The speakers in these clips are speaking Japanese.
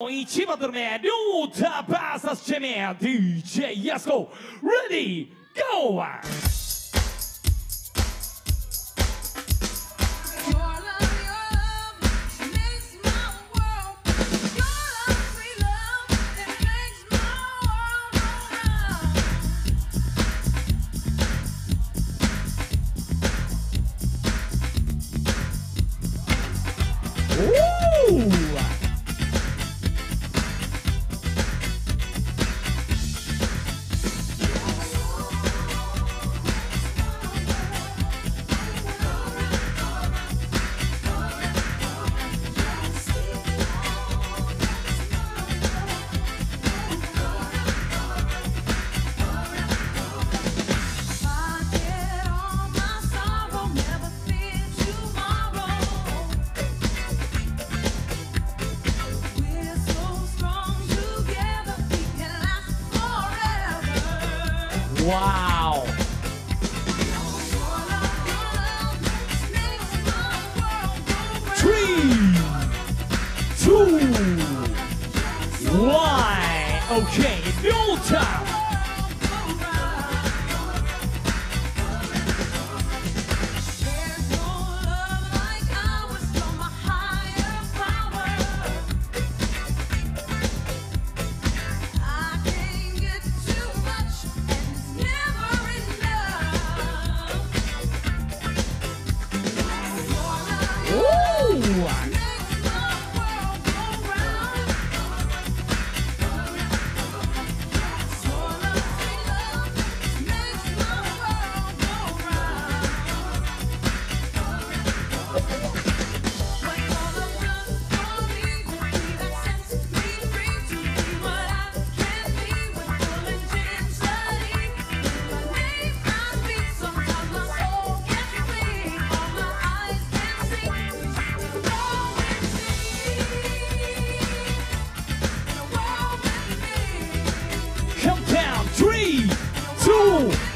Ichi Batterman, new tapas as Jimmy, DJ yes, go, ready, go! Wow. Three, two, one. Okay, it's your time. Woo!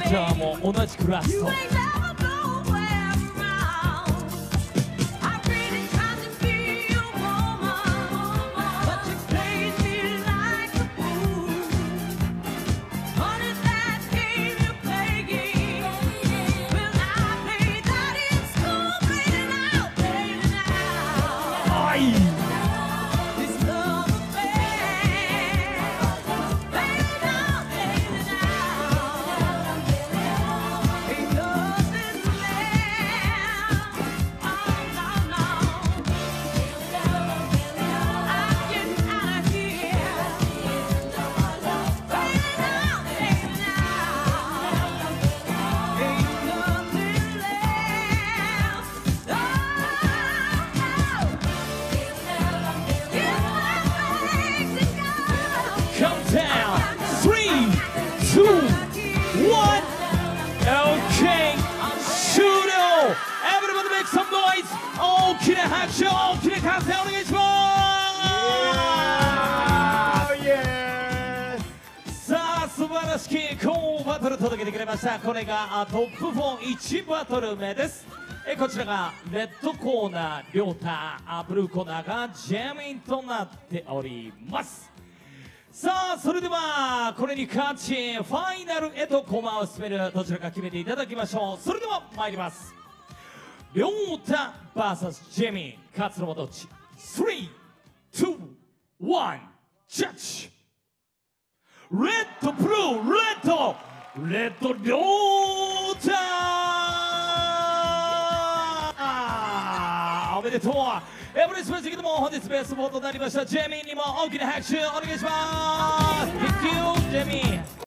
たちはもう同じクラスと拍手大きな歓声お願いしますさあ素晴らしき高バトル届けてくれました。これがトップ41バトル目ですえこちらがレッドコーナー亮太ブルーコーナーがジェミンとなっております。さあそれではこれに勝ちファイナルへと駒を進めるどちらか決めていただきましょう。それでは参ります。亮太 VS ジェミン勝つのはどっち321ジャッジ。レッドブルーレッドレッド亮太おめでとう。エブリスペースけども本日ベストボートとなりました。ジェミーにも大きな拍手お願いします。Thank you ジェミー